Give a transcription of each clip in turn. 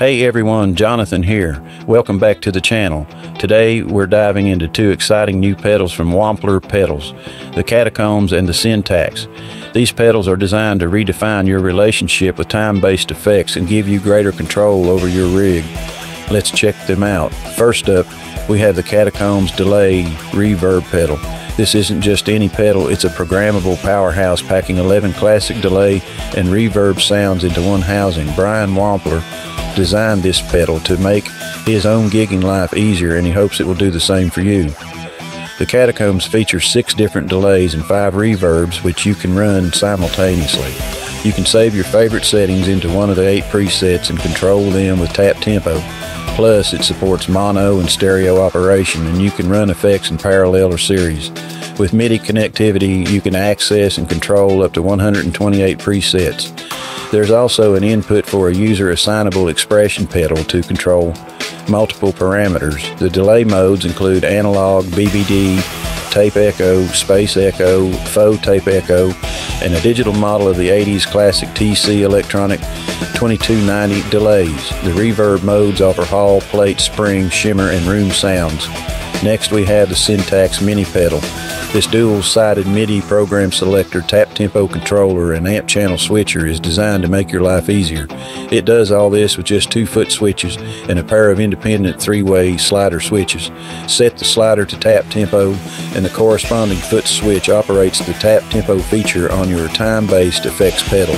Hey everyone, Jonathan here. Welcome back to the channel. Today we're diving into two exciting new pedals from Wampler Pedals, the Catacombs and the Syntax. These pedals are designed to redefine your relationship with time-based effects and give you greater control over your rig. Let's check them out. First up, we have the Catacombs Delay Reverb pedal. This isn't just any pedal, it's a programmable powerhouse packing 11 classic delay and reverb sounds into one housing. Brian Wampler designed this pedal to make his own gigging life easier and he hopes it will do the same for you. The Catacombs feature six different delays and five reverbs which you can run simultaneously. You can save your favorite settings into one of the eight presets and control them with tap tempo. Plus, it supports mono and stereo operation and you can run effects in parallel or series. With MIDI connectivity, you can access and control up to 128 presets. There's also an input for a user assignable expression pedal to control multiple parameters. The delay modes include analog, BBD, tape echo, space echo, faux tape echo, and a digital model of the 80s classic TC electronic 2290 delays. The reverb modes offer hall, plate, spring, shimmer, and room sounds. Next we have the Syntax Mini Pedal. This dual-sided MIDI program selector, tap tempo controller, and amp channel switcher is designed to make your life easier. It does all this with just two foot switches and a pair of independent three-way slider switches. Set the slider to tap tempo and the corresponding foot switch operates the tap tempo feature on your time-based effects pedal.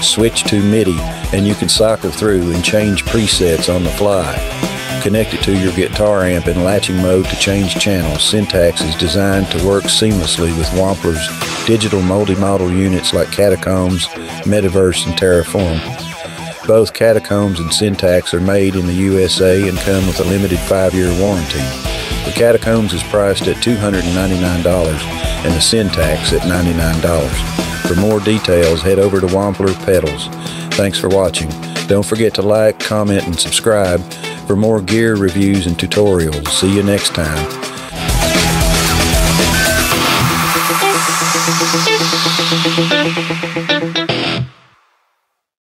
Switch to MIDI and you can cycle through and change presets on the fly. Connect it to your guitar amp in latching mode to change channels. Syntax is designed to work seamlessly with Wampler's digital multi-model units like Catacombs, Metaverse, and Terraform. Both Catacombs and Syntax are made in the USA and come with a limited five-year warranty. The Catacombs is priced at $299 and the Syntax at $99. For more details, head over to Wampler Pedals. Thanks for watching. Don't forget to like, comment, and subscribe for more gear reviews and tutorials. See you next time.